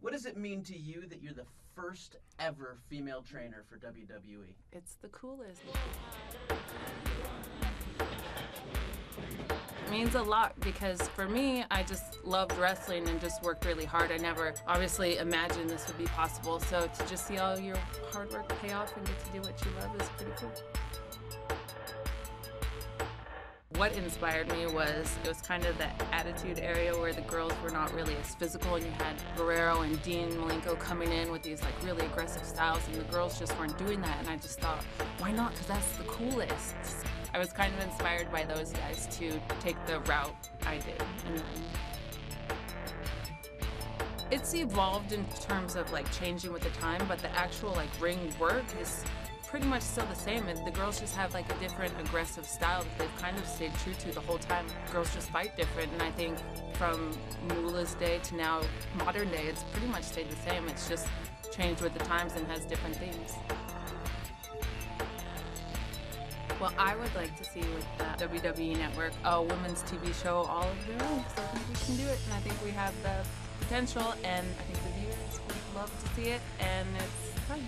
What does it mean to you that you're the first ever female trainer for WWE? It's the coolest. It means a lot because for me, I just loved wrestling and just worked really hard. I never obviously imagined this would be possible. So to just see all your hard work pay off and get to do what you love is pretty cool. What inspired me was it was kind of the Attitude Era where the girls were not really as physical and you had Guerrero and Dean Malenko coming in with these like really aggressive styles and the girls just weren't doing that and I just thought, why not? Because that's the coolest. I was kind of inspired by those guys to take the route I did. And it's evolved in terms of like changing with the time, but the actual like ring work is pretty much still the same. And the girls just have like a different aggressive style that they've kind of stayed true to the whole time. Girls just fight different, and I think from Moolah's day to now modern day, it's pretty much stayed the same. It's just changed with the times and has different themes. Well, I would like to see with the WWE Network a women's TV show all of their own because I think we can do it, and I think we have the potential, and I think the viewers would love to see it, and it's fun.